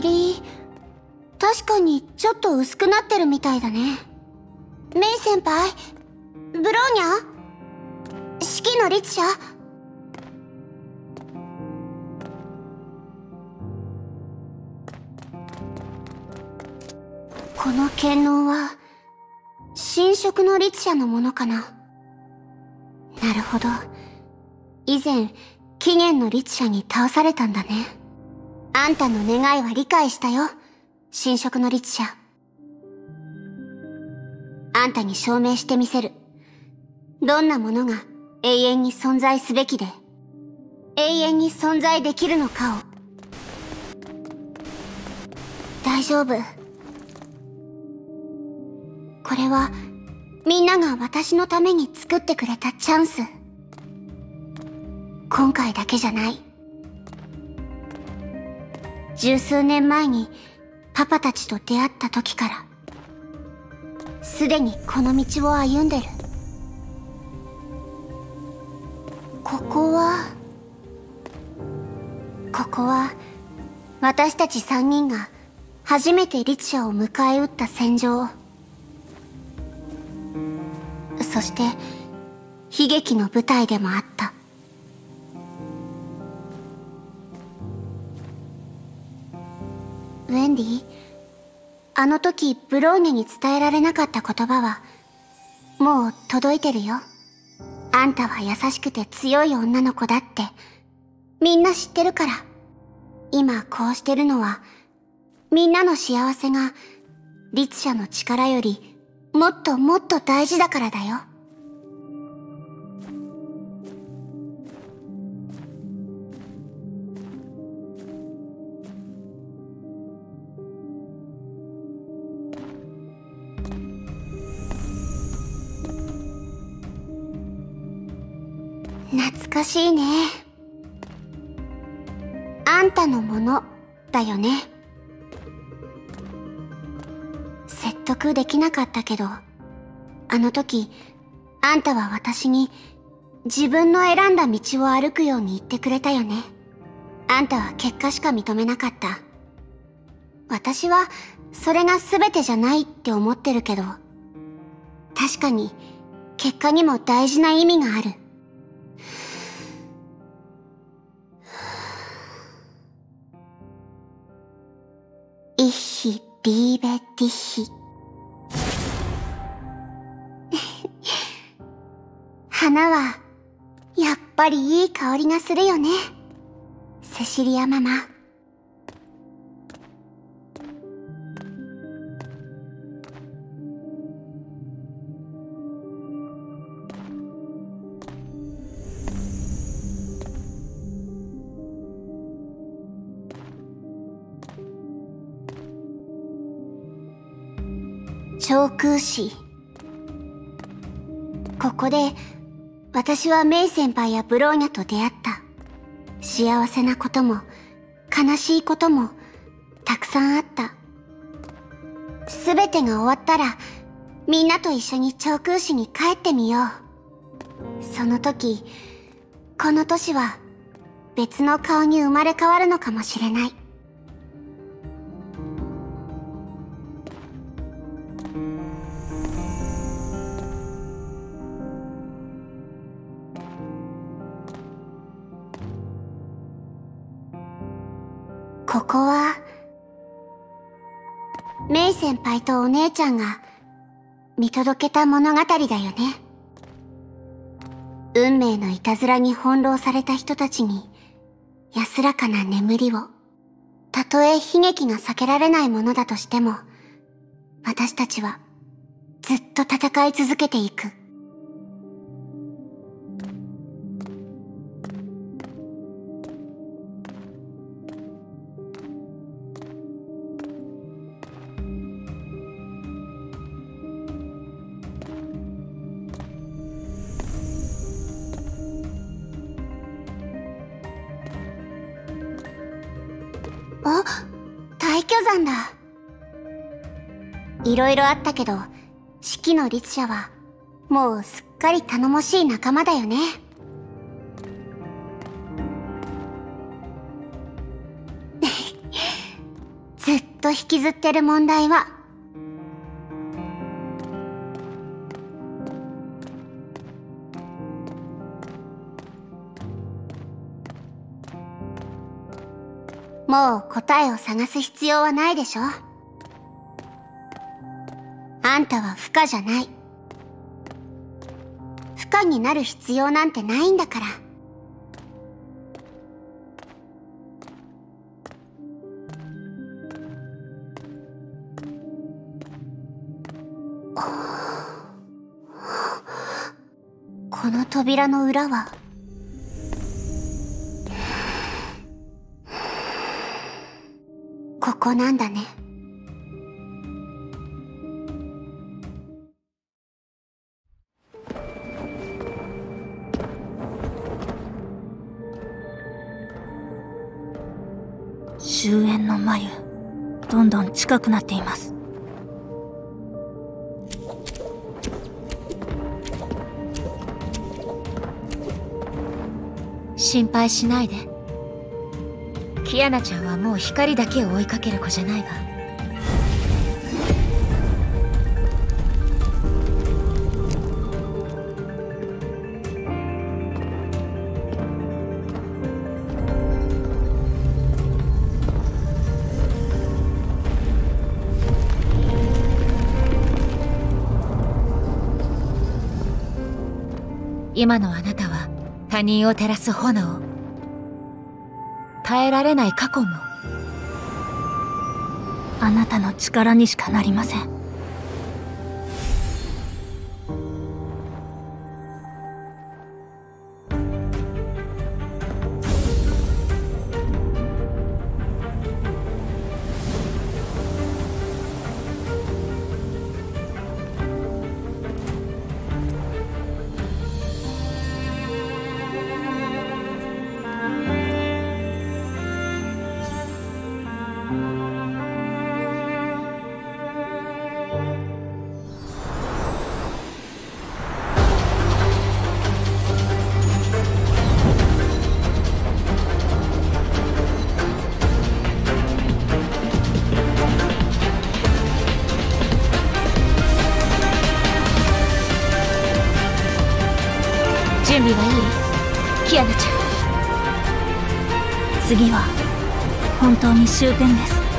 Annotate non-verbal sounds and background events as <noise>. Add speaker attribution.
Speaker 1: リリー。確かにちょっと薄くなってるみたいだね。メイ先輩ブローニャ？四季の律者？この剣能は、新色の律者のものかな。なるほど。以前、起源の律者に倒されたんだね。あんたの願いは理解したよ。新色の律者。あんたに証明してみせる。どんなものが永遠に存在すべきで、永遠に存在できるのかを。大丈夫。これは、みんなが私のために作ってくれたチャンス。今回だけじゃない。十数年前にパパたちと出会った時から、すでにこの道を歩んでる。ここは、ここは、私たち三人が初めて律者を迎え撃った戦場。そして、悲劇の舞台でもあった。ンディあの時ブローニャに伝えられなかった言葉は、もう届いてるよ。あんたは優しくて強い女の子だって、みんな知ってるから。今こうしてるのは、みんなの幸せが、律者の力より、もっともっと大事だからだよ。懐かしいね。あんたのもの、だよね。説得できなかったけど、あの時、あんたは私に自分の選んだ道を歩くように言ってくれたよね。あんたは結果しか認めなかった。私は、それが全てじゃないって思ってるけど、確かに、結果にも大事な意味がある。Ich liebe dich. 花は、やっぱりいい香りがするよね。セシリアママ。長空市。ここで、私はメイ先輩やブローニャと出会った。幸せなことも、悲しいことも、たくさんあった。すべてが終わったら、みんなと一緒に長空市に帰ってみよう。その時、この都市は、別の顔に生まれ変わるのかもしれない。ここは、メイ先輩とお姉ちゃんが見届けた物語だよね。運命のいたずらに翻弄された人たちに安らかな眠りを、たとえ悲劇が避けられないものだとしても、私たちはずっと戦い続けていく。あ、退去山だ。いろいろあったけど、四季の律者は、もうすっかり頼もしい仲間だよね <laughs> ずっ。と引きずってる問題は、もう答えを探す必要はないでしょあんたは不可じゃない。不可になる必要なんてないんだから。この扉の裏はこなんだね。
Speaker 2: 終焉の眉どんどん近くなっています。
Speaker 3: 心配しないで。キアナちゃんはもう光だけを追いかける子じゃないわ。今のあなたは他人を照らす炎。耐えられない過去も
Speaker 2: あなたの力にしかなりませ
Speaker 3: ん。
Speaker 2: 次は本当に終点です。